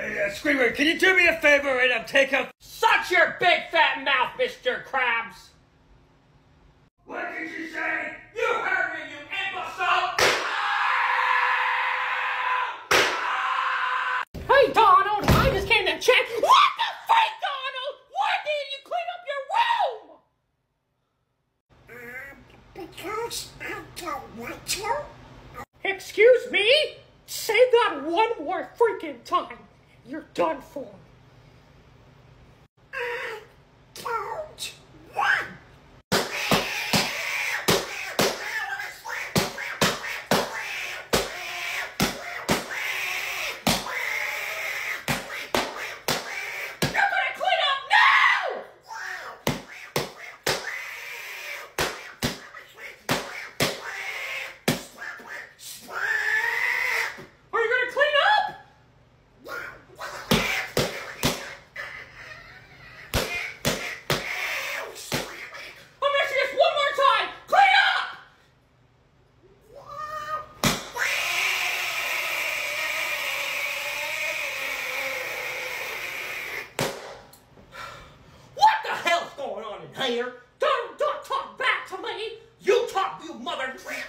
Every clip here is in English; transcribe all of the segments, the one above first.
Hey, uh, Squidward, can you do me a favor and um, take out... Shut your big fat mouth, Mr. Krabs! What did you say? You heard me, you imbecile! Hey, Donald, I just came to check. What the freak, Donald? Why didn't you clean up your room? Because I don't want to. Excuse me? Say that one more freaking time. You're done for. I don't want. You're gonna clean up now! Are you gonna clean up? I'm asking this one more time. Clean up! What the hell's going on in here? Don't, don't talk back to me. You talk, you mother tramp.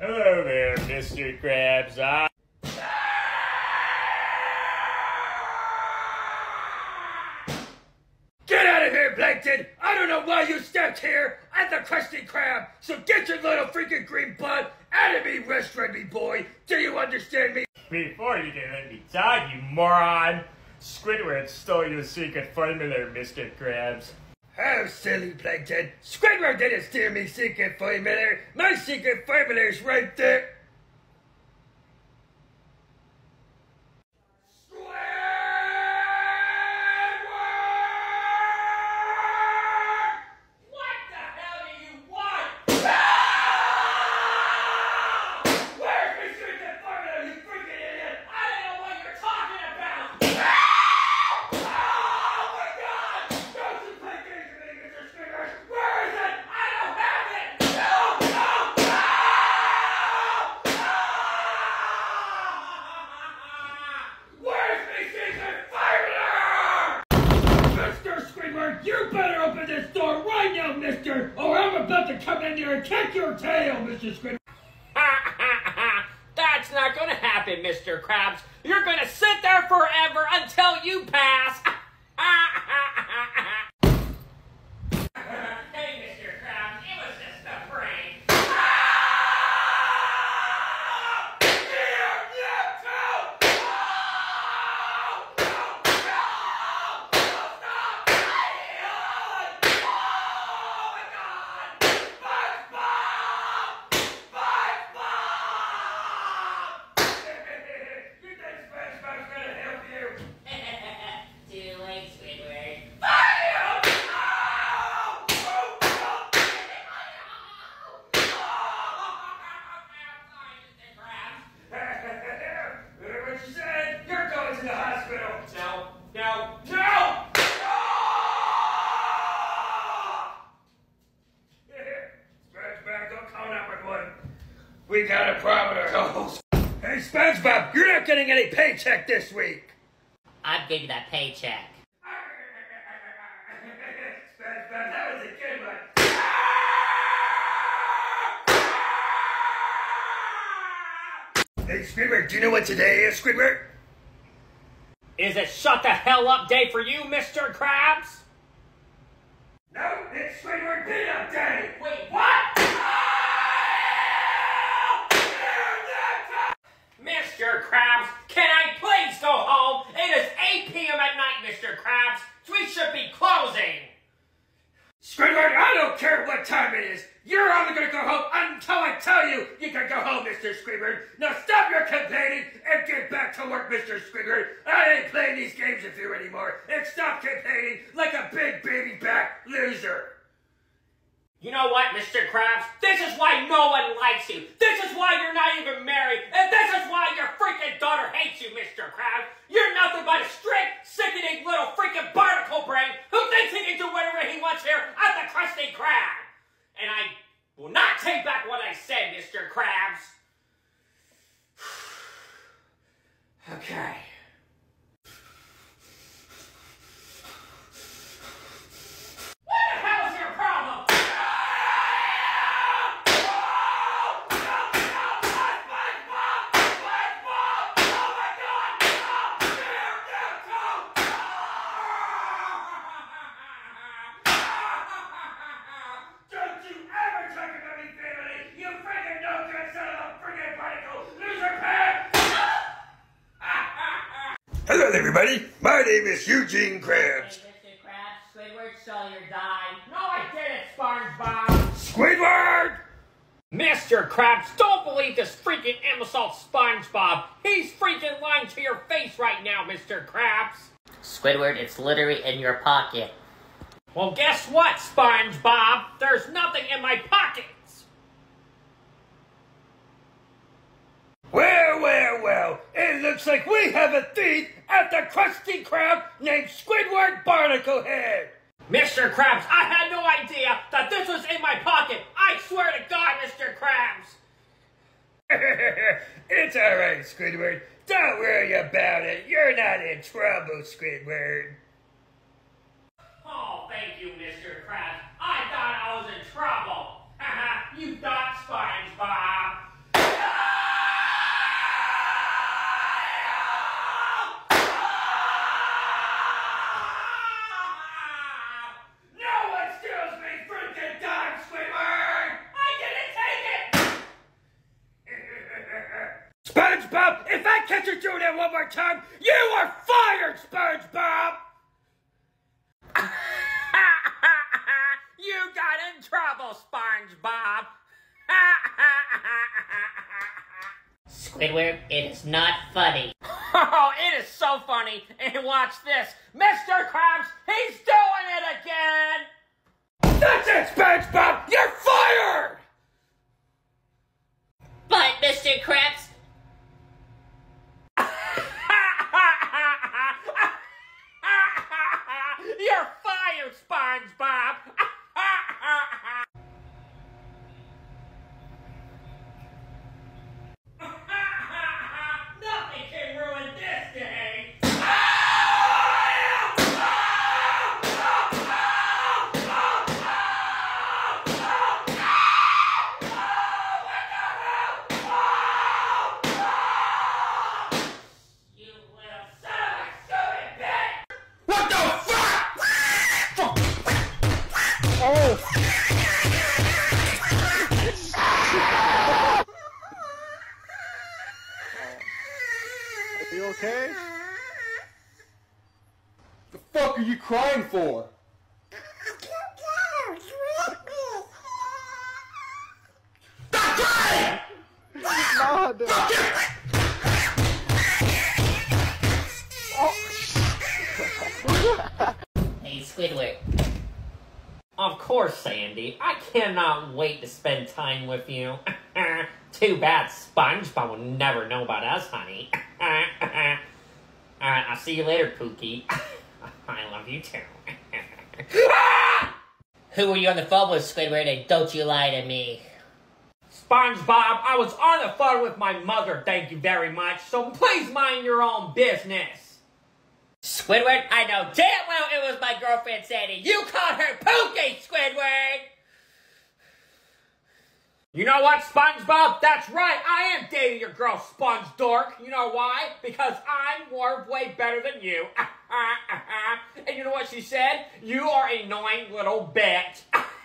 Hello there, Mr. Krabs. I... Get out of here, Plankton! I don't know why you stepped here at the Krusty Krab, so get your little freaking green butt out of me, restaurant me boy! Do you understand me? Before you can let me talk, you moron! Squidward stole your secret formula, Mr. Krabs. How silly, Plankton! Squidward didn't steal me secret formula! My secret formula is right there! What the hell do you want? Where's my secret formula, you freaking idiot? I don't know what you're talking about. Oh my god! Don't you play games with me, Mr. Squidward! Where is it? I don't have it. No! No! Where's my secret formula? Mr. Squidward, you better open this door right now, mister, or I'm about to come in here and kick your tail, Mr. Squidward. That's not gonna happen, Mr. Krabs. You're gonna sit there forever until you pass. hey, Mr. Krabs, it was just a prank. You think SpongeBob's gonna help you? Too late, Squidward. Remember what you said? You're going to the hospital. No, no, No! SpongeBob, don't call 911. We got a problem at our house. Hey, SpongeBob, you're not getting any paycheck this week. I'd give you that paycheck. That was a good one. Hey, Squidward, do you know what today is, Squidward? Is it shut the hell up day for you, Mr. Krabs? No, it's Squidward Beat Up Day! Wait, what? Mr. Krabs, can I please go home? It is 8 p.m. at night, Mr. Krabs. We should be closing. Squidward, I don't care what time it is. You're only gonna go home until I tell you you can go home, Mr. Squidward. Now stop your complaining and get back to work, Mr. Squidward. I ain't playing these games with you anymore. And stop complaining like a big baby back loser. You know what, Mr. Krabs? This is why no one likes you. This is why you're not even married. And this is why your freaking daughter hates you, Mr. Krabs. You're nothing but a strict, sickening little freaking barnacle brain who thinks he can do whatever he wants here at the Krusty Krab. And I will not take back what I said, Mr. Krabs. Okay. What the hell is your problem? Don't you ever talk about me, family! You freaking no good son of a freaking particle! Loser pants! Hello, everybody. My name is Eugene Krabs. Mr. Krabs, Squidward stole your dime. No, I didn't, SpongeBob. Squidward! Mr. Krabs, don't believe this freaking imbecile SpongeBob. He's freaking lying to your face right now, Mr. Krabs. Squidward, it's literally in your pocket. Well, guess what, SpongeBob? There's nothing in my pockets. Well, well, well. It looks like we have a thief at the Krusty Krab named Squidward Barnacle Head. Mr. Krabs, I had no idea that this was in my pocket. I swear to God, Mr. Krabs. it's all right, Squidward. Don't worry about it. You're not in trouble, Squidward. Oh, thank you, Mr. Krabs. I thought I was in trouble. You thought, SpongeBob. No one steals me freaking dime, Squidward! I didn't take it! SpongeBob, if I catch you doing that one more time, you are fired, SpongeBob! you got in trouble, SpongeBob. Squidward, it is not funny. oh, it is so funny. And watch this. Mr. Krabs, he's doing it again. That's it, SpongeBob! You're fired! But, Mr. Krabs, You're fired, SpongeBob. Nothing can ruin this day. You little son of a stupid bitch! What the fuck? Are you okay? The fuck are you crying for? Nah, dude. hey, Squidward, Of course, Sandy. I cannot wait to spend time with you. Too bad SpongeBob will never know about us, honey. Alright, I'll see you later, Pookie. I love you too. who were you on the phone with, Squidward, and don't you lie to me? SpongeBob, I was on the phone with my mother, thank you very much, so please mind your own business. Squidward, I know damn well it was my girlfriend Sandy. You called her Pookie, Squidward! You know what, SpongeBob? That's right, I am dating your girl, Sponge Dork. You know why? Because I'm more way better than you. and you know what she said? You are a annoying little bitch.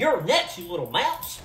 You're nuts, you little mouse.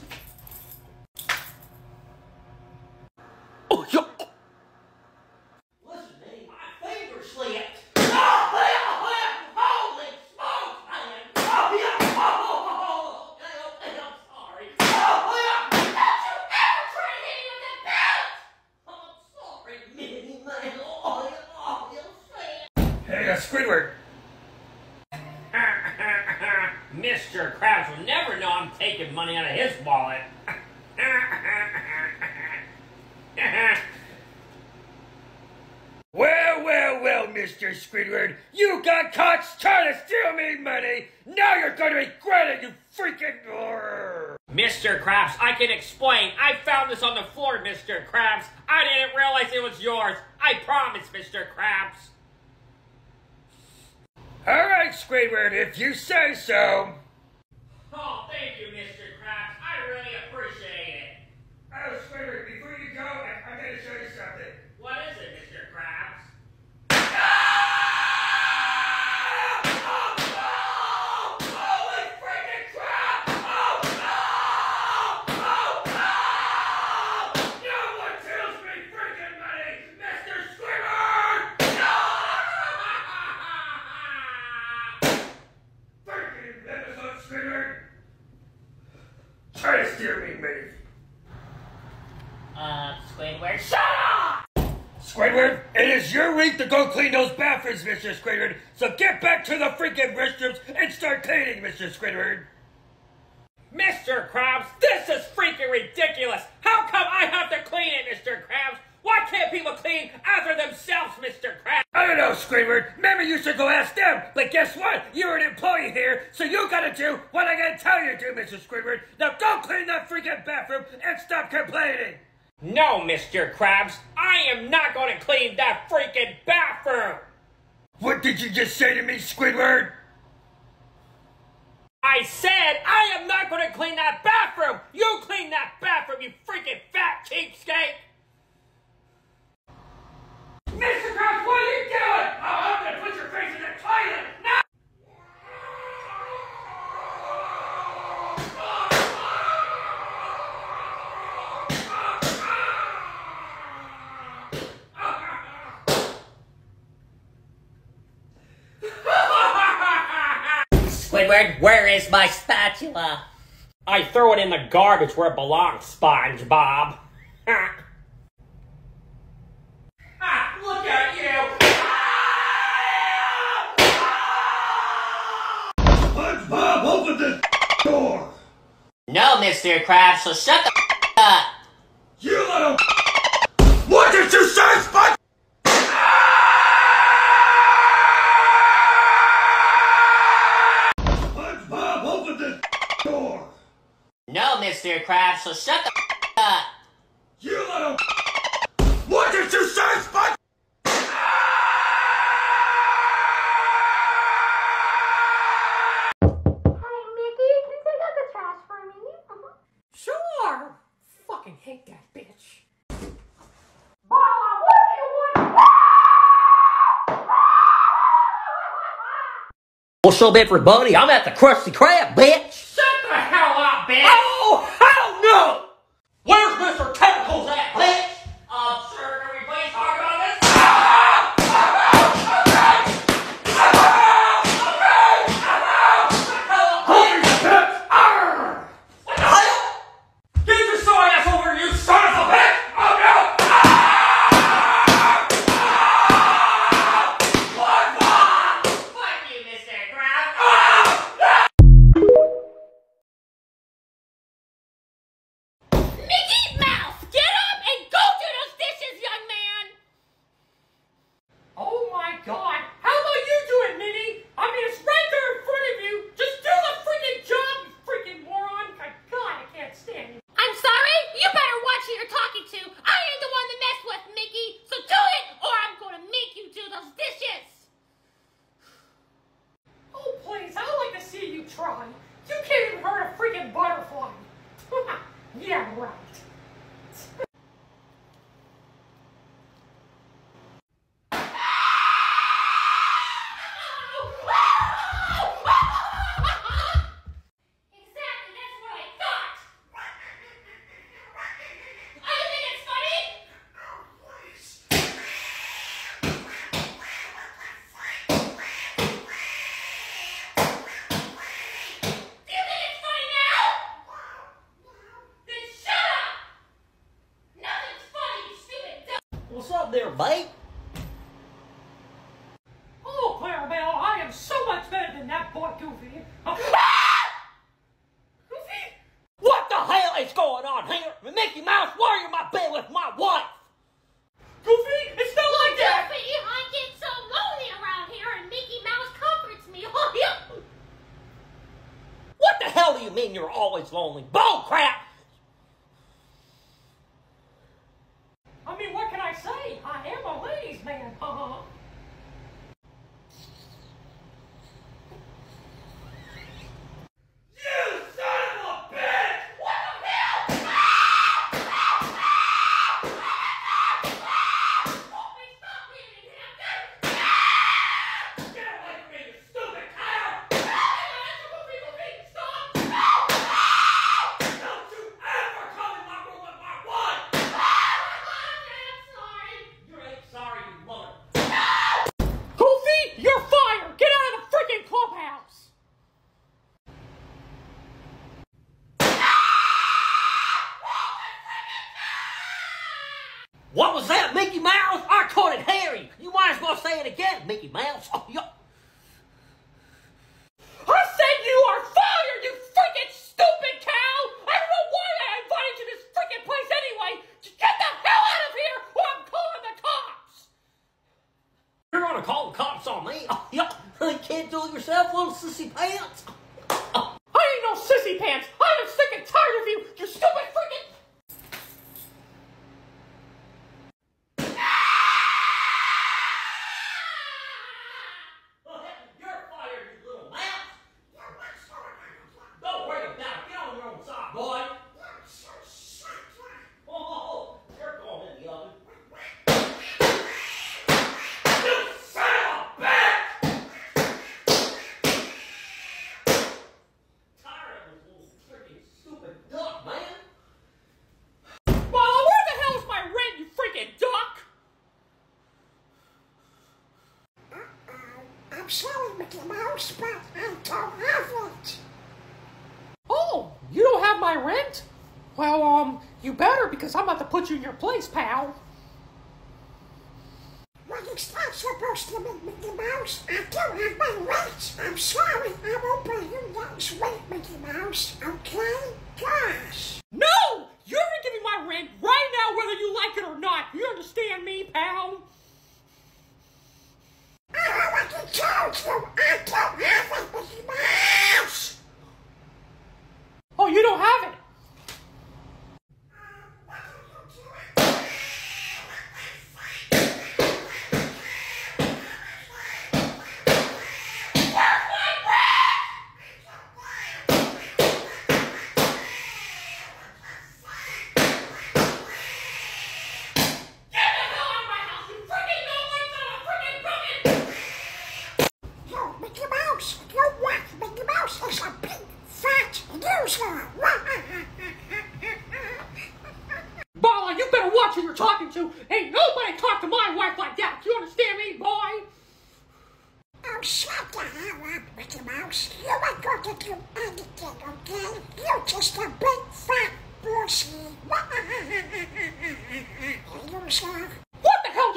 So. Oh, thank you, Mr. Krabs. I really appreciate it. Oh, Squidward, before you go, I- I'm going to show you something. What is it, Mr. Krabs? Holy freaking crap! Oh, no! Oh, no! No one steals me freaking money! Mr. Squidward! Freaking episode Squidward! Try to steal me money. Uh, Squidward. Shut up! Squidward, it is your week to go clean those bathrooms, Mr. Squidward. So get back to the freaking restrooms and start cleaning, Mr. Squidward. Mr. Krabs, this is freaking ridiculous. How come I have to clean it, Mr. Krabs? Why can't people clean after themselves, Mr. Krabs? I don't know, Squidward. Maybe you should go ask them. But guess what? You're an employee here, so you gotta do what I gotta tell you to, do, Mr. Squidward. Now go clean that freaking bathroom and stop complaining. No, Mr. Krabs, I am not going to clean that freaking bathroom. What did you just say to me, Squidward? I said I am not going to clean that bathroom. You clean that bathroom, you freaking fat cheapskate. Mr. Krabs, what are you doing? I'm gonna put your face in the toilet. Squidward, where is my spatula? I throw it in the garbage where it belongs, SpongeBob. ah, look at you. SpongeBob, open the door. No, Mr. Krabs, so shut the so shut the up. You little. What did you say, Sponge? Hi, Mickey. Can you take out the trash for me? Uh-huh. Sure. Fucking hate that bitch. Mama, what do you want? What's up, everybody? I'm at the Krusty Krab, bitch. bike. Mickey Mouse, but I don't have it. Oh, you don't have my rent? Well, um, you better because I'm about to put you in your place, pal. Supposed to Mickey Mouse. I do have my. I'm sorry. I won't you Mickey Mouse. Okay? Gosh.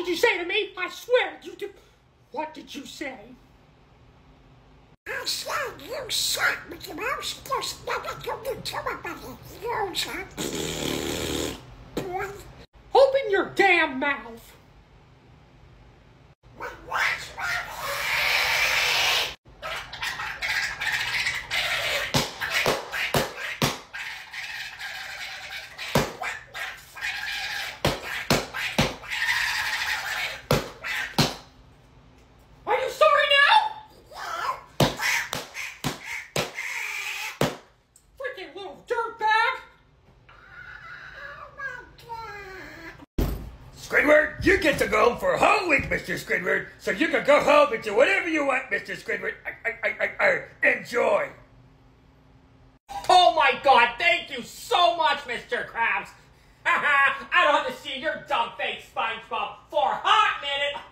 did you say to me? I swear you did. What did you say? I said you shot me, and I was just never going to about it. You shot. Open your damn mouth. Mr. Squidward, so you can go home and do whatever you want, Mr. Squidward. I, I, I, I, enjoy. Oh my god, thank you so much, Mr. Krabs. I don't have to see your dumb face, SpongeBob, for a hot minute.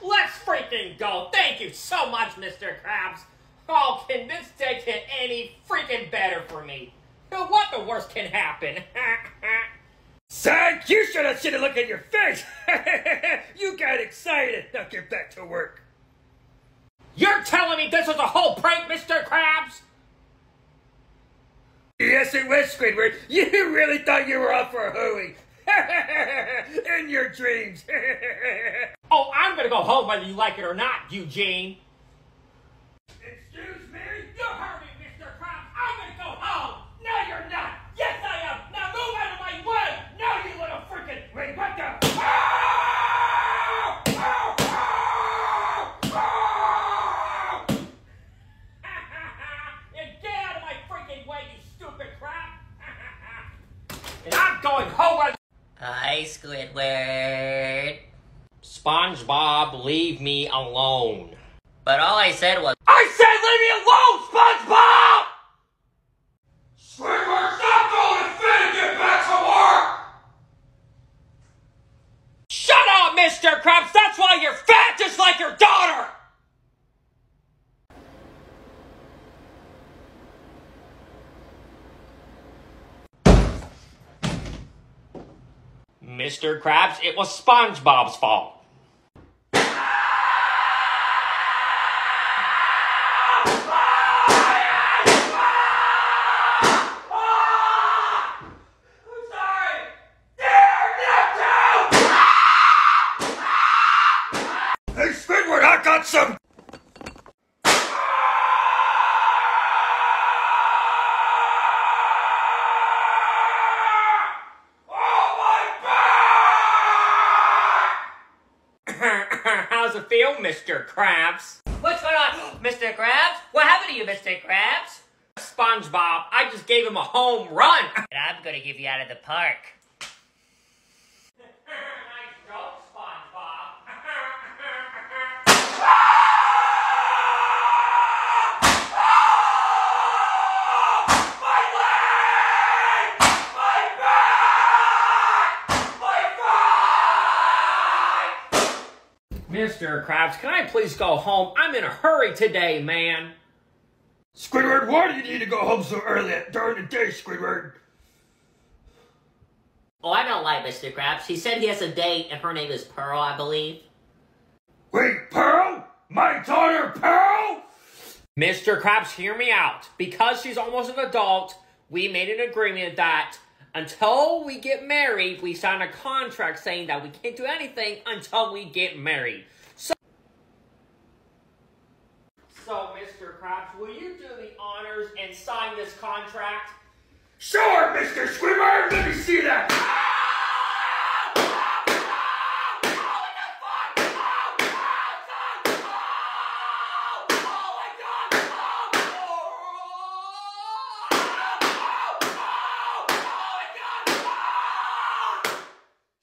Let's freaking go. Thank you so much, Mr. Krabs. Oh, can this day get any freaking better for me? What the worst can happen? Son, you should have seen the look in your face. you got excited. Now get back to work. You're telling me this was a whole prank, Mr. Krabs? Yes, it was, Squidward. You really thought you were off for a hooey. In your dreams. Oh, I'm gonna go home whether you like it or not, Eugene. Excuse me? You heard me, Mr. Krabs. I'm gonna go home. No, you're not. Yes, I am. Now move out of my way. No, you little freaking. Wait, what the? and get out of my freaking way, you stupid crap. and I'm going home. Hi, Squidward. SpongeBob, leave me alone. But all I said was, I said leave me alone, SpongeBob! Squidward, stop going to fit and get back to work! Shut up, Mr. Krabs! That's why you're fat just like your daughter! Mr. Krabs, it was SpongeBob's fault. Mr. Krabs? What's going on, Mr. Krabs? What happened to you, Mr. Krabs? SpongeBob, I just gave him a home run. And I'm gonna give you out of the park. Mr. Krabs, can I please go home? I'm in a hurry today, man. Squidward, why do you need to go home so early during the day, Squidward? Oh, I don't lie, Mr. Krabs. He said he has a date, and her name is Pearl, I believe. Wait, Pearl? My daughter, Pearl? Mr. Krabs, hear me out. Because she's almost an adult, we made an agreement that until we get married, we sign a contract saying that we can't do anything until we get married. So, so Mr. Krabs, will you do the honors and sign this contract? Sure, Mr. Squidward, let me see that.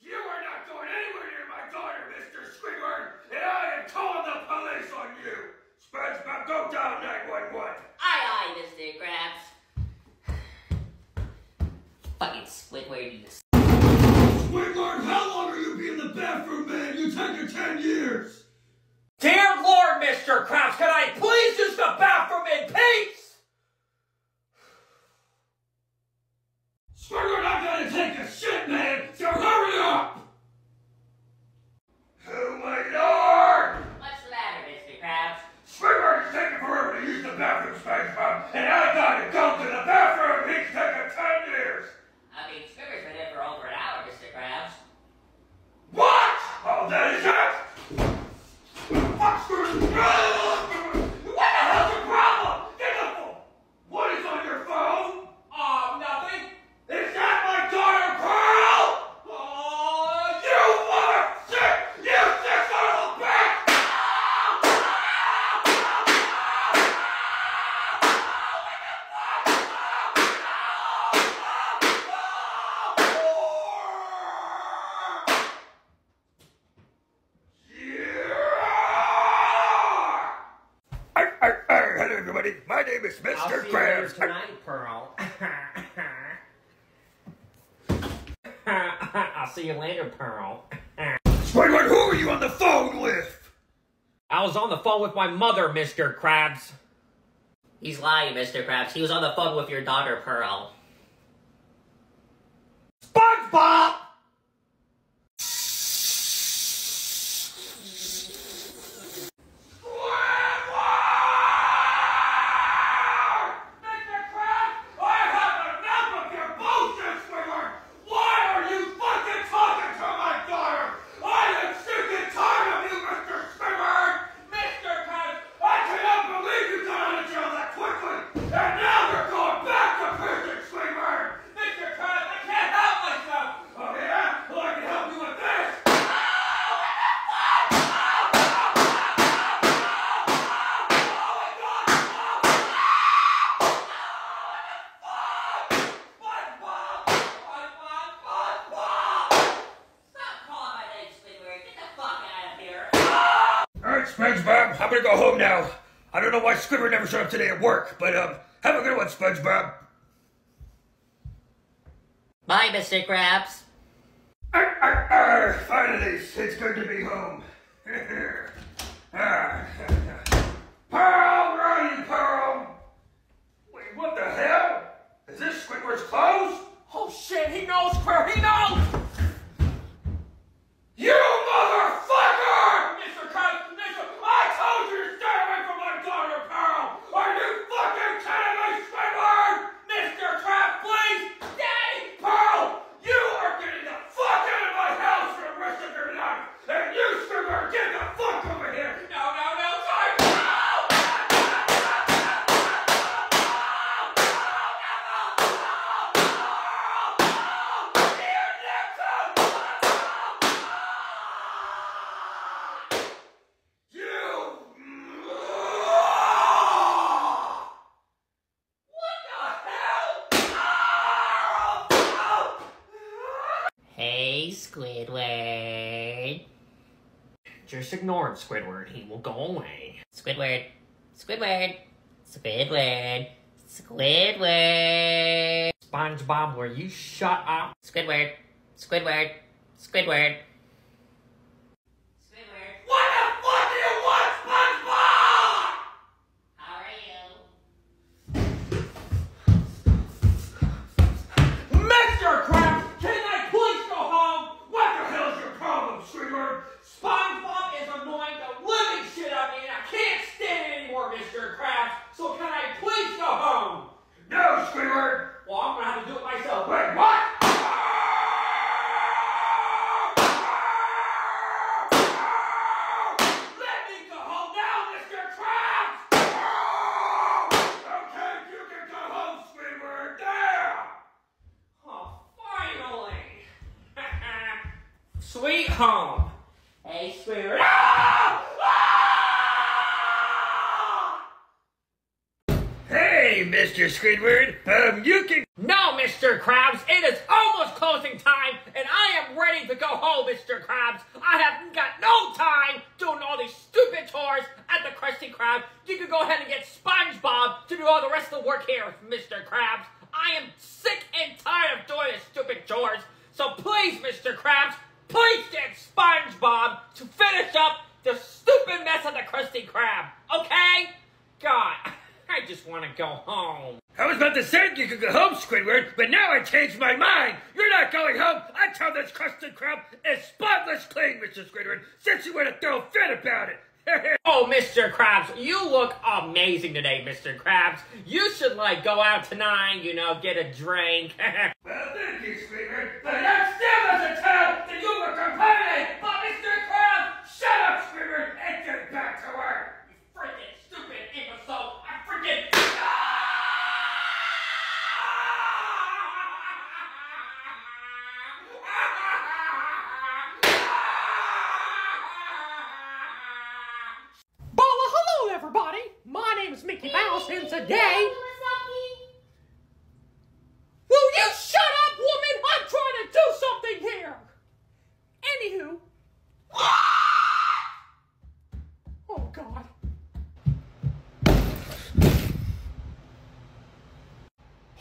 You are not going anywhere near my daughter, Mr. Squidward, and I am calling the police on you. SpongeBob, go down 911. Aye, aye, Mr. Krabs. Fucking Squidward, you Squidward, how long are you being the bathroom man? You take your 10 years. Dear Lord, Mr. Krabs, can I please use the bathroom in peace? Squidward, I gotta take a shit, man, so hurry up. Oh, my lord. What's the matter, Mr. Krabs? Squidward is taking to use the and I gotta go to the bathroom. He's taking 10 years. I mean, Squidward's been in for over an hour, Mr. Krabs. What? Oh, that is it? Fuck, Squidward. What the hell's your problem? Get the phone. What is on your phone? Um, nothing. Is that my daughter, Pearl? Uh, You mother shit! You sick son of a bitch! Arr, arr, arr. Hello, everybody. My name is I'll Mr. see you later Krabs. tonight, Pearl. I'll see you later, Pearl. Squidward, who are you on the phone with? I was on the with my mother, Mr. Krabs. He's lying, Mr. Krabs. He was on the phone with your daughter, Pearl. Showed up today at work, but um, have a good one, SpongeBob. Bye, Mr. Krabs. Arr, arr, arr, finally, it's good to be home. Ah. Pearl, Ronnie, Pearl. Wait, what the hell? Is this Squidward's clothes? Oh shit, he knows where he knows! You motherfucker! Mr. Krabs, Mr. I told you to stay away from my daughter, Pearl! Are you fucking kidding me, Squidward? Mr. Krabs, please stay! Pearl, you are getting the fuck out of my house for the rest of your life! And you, Squidward, get the fuck over here! No, no, no, sorry! You! Hey, Squidward. Just ignore him, Squidward. He will go away. Squidward. Squidward. Squidward. Squidward. SpongeBob, will you shut up? Squidward. Squidward. Squidward. Squidward. What the fuck do you want, SpongeBob? How are you? Mr. Krabs, can I please go home? What the hell's your problem, Squidward? SpongeBob is annoying the living shit out of me and I can't stand it anymore, Mr. Krabs. So can I please go home? No, Squidward. Well, I'm gonna have to do it myself. Wait, what? Let me go home now, Mr. Krabs! Okay, you can go home, Squidward. There! Oh, finally! Sweet home. Hey, Squidward. Hey, Mr. Squidward. Um, you can. No, Mr. Krabs, it is almost closing time, and I am ready to go home, Mr. Krabs. I haven't got no time doing all these stupid chores at the Krusty Krab. You can go ahead and get SpongeBob to do all the rest of the work here, Mr. Krabs. I am sick and tired of doing these stupid chores. So please, Mr. Krabs, please get SpongeBob to finish up the stupid mess of the Krusty Krab, okay? God, I just want to go home. I was about to say you could go home, Squidward, but now I changed my mind. You're not going home until this Krusty Krab is spotless clean, Mr. Squidward, since you want to throw a fit about it. Oh, Mr. Krabs, you look amazing today, Mr. Krabs. You should, like, go out tonight, you know, get a drink. well, thank you, Squidward, but that still doesn't tell that you were complaining. But Mr. Krabs, shut up, Squidward, and get back to work. you freaking stupid imbecile. I freaking... Well, hello, everybody. My name is Mickey Mouse, and today. Will you shut up, woman? I'm trying to do something here. Anywho. Oh, God.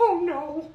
Oh, no.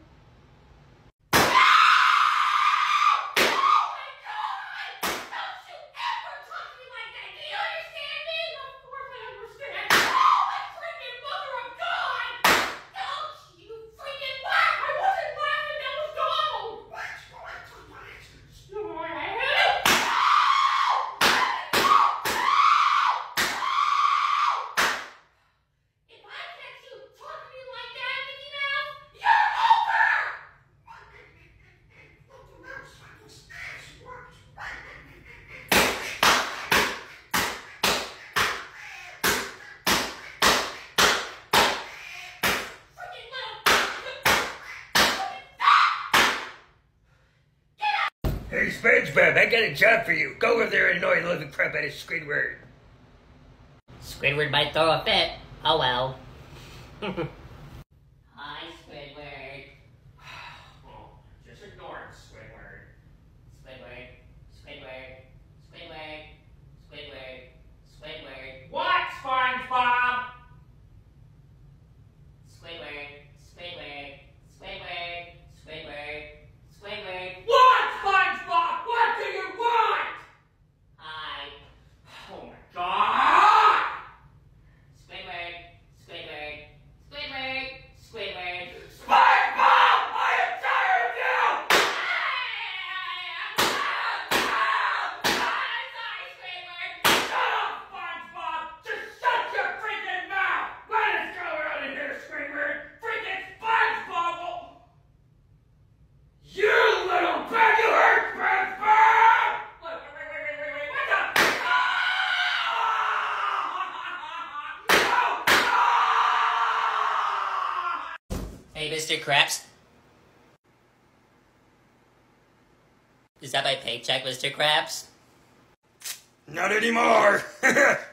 Hey, SpongeBob, I got a job for you. Go over there and annoy the living crap out of Squidward. Squidward might throw a fit. Oh well. Mr. Krabs. Is that my paycheck, Mr. Krabs? Not anymore.